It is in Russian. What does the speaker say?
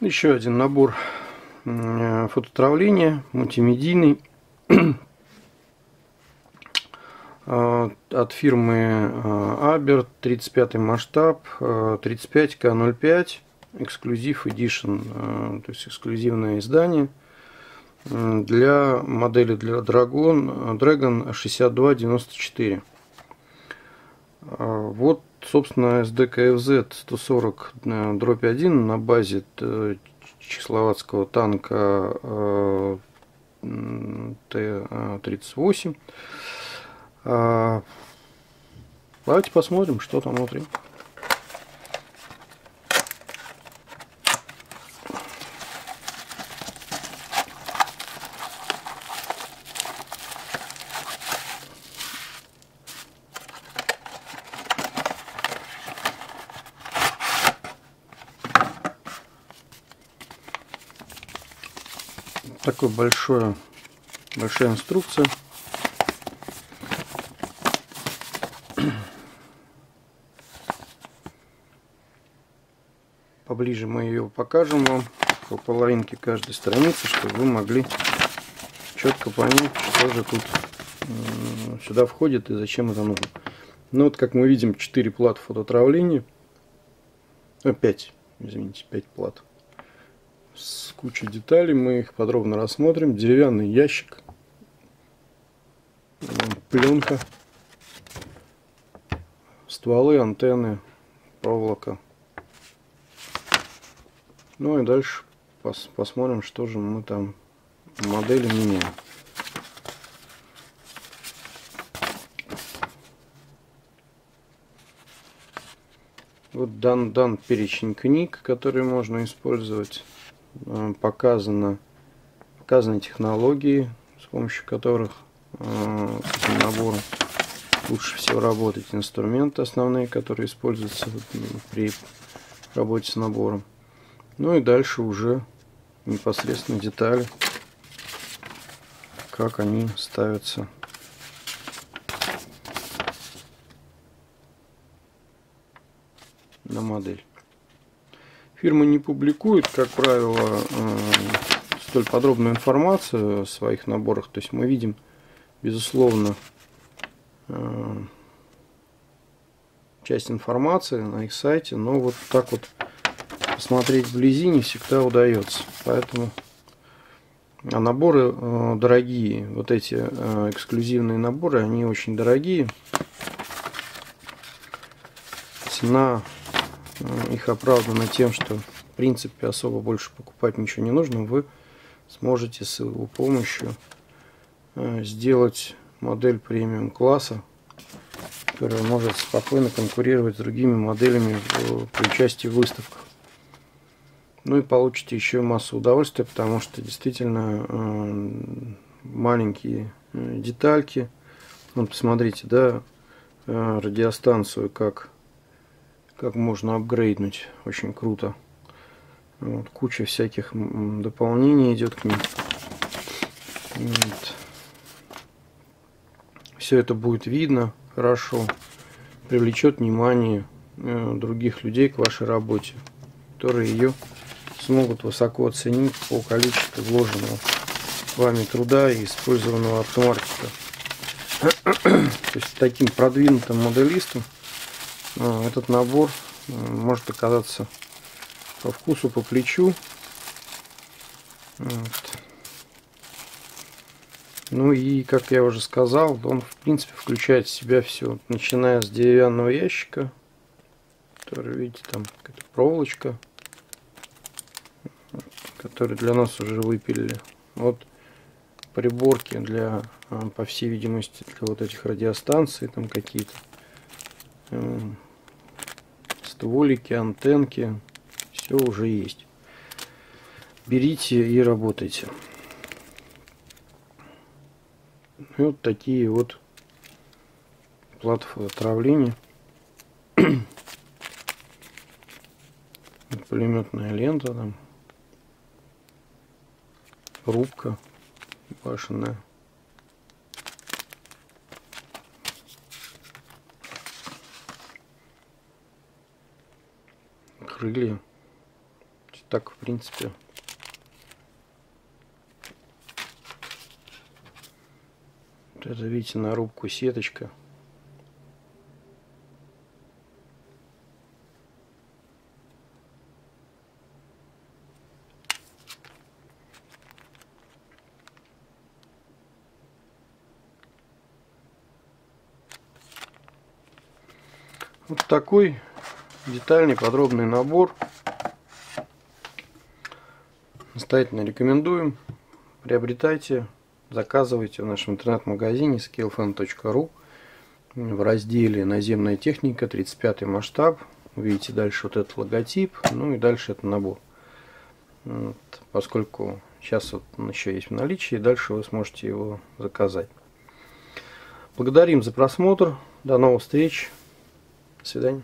Еще один набор фототравления, мультимедийный. А, от фирмы Aber, 35 масштаб, 35К05, эксклюзив Edition, то есть эксклюзивное издание для модели для Dragon, Dragon 6294. Вот собственно, SDKFZ 140 дробь 1 на базе э, чехословацкого танка э, Т-38. А, давайте посмотрим, что там внутри. Такой большой, большая инструкция. Поближе мы ее покажем вам по половинке каждой страницы, чтобы вы могли четко понять, что же тут сюда входит и зачем это нужно. Ну вот, как мы видим, 4 платы фототравления. 5, извините, 5 плат с кучей деталей. Мы их подробно рассмотрим. Деревянный ящик, пленка, стволы, антенны, проволока. Ну и дальше пос посмотрим, что же мы там модели меняем. Вот дан, дан перечень книг, которые можно использовать. Э, показано, показаны технологии, с помощью которых э, этим набором лучше всего работать. Инструменты основные, которые используются при работе с набором. Ну и дальше уже непосредственно детали, как они ставятся на модель. Фирма не публикует, как правило, э, столь подробную информацию о своих наборах. То есть мы видим, безусловно, э, часть информации на их сайте, но вот так вот посмотреть вблизи не всегда удается. Поэтому а наборы э, дорогие, вот эти эксклюзивные наборы, они очень дорогие. Цена их оправдано тем, что в принципе особо больше покупать ничего не нужно, вы сможете с его помощью э, сделать модель премиум класса, которая может спокойно конкурировать с другими моделями при участии в выставках. Ну и получите еще массу удовольствия, потому что действительно э, маленькие детальки. Вот посмотрите, да, радиостанцию как как можно апгрейднуть. Очень круто. Вот, куча всяких дополнений идет к ним. Вот. Все это будет видно хорошо, привлечет внимание э, других людей к вашей работе, которые ее смогут высоко оценить по количеству вложенного вами труда и использованного автомаркета. То есть таким продвинутым моделистом этот набор э, может оказаться по вкусу, по плечу. Вот. Ну и, как я уже сказал, он в принципе включает в себя все, начиная с деревянного ящика, который, видите, там какая-то проволочка, который для нас уже выпилили. Вот приборки для, э, по всей видимости, для вот этих радиостанций, там какие-то стволики, антенки, все уже есть. Берите и работайте. И вот такие вот платы отравления. Пулеметная лента там. Рубка башенная. Крылья. так, в принципе, это, видите, на рубку сеточка. Вот такой детальный подробный набор. Настоятельно рекомендуем. Приобретайте, заказывайте в нашем интернет-магазине skillfan.ru в разделе «Наземная техника», 35 масштаб. Видите дальше вот этот логотип, ну и дальше это набор. Вот, поскольку сейчас вот он еще есть в наличии, дальше вы сможете его заказать. Благодарим за просмотр. До новых встреч. До свидания.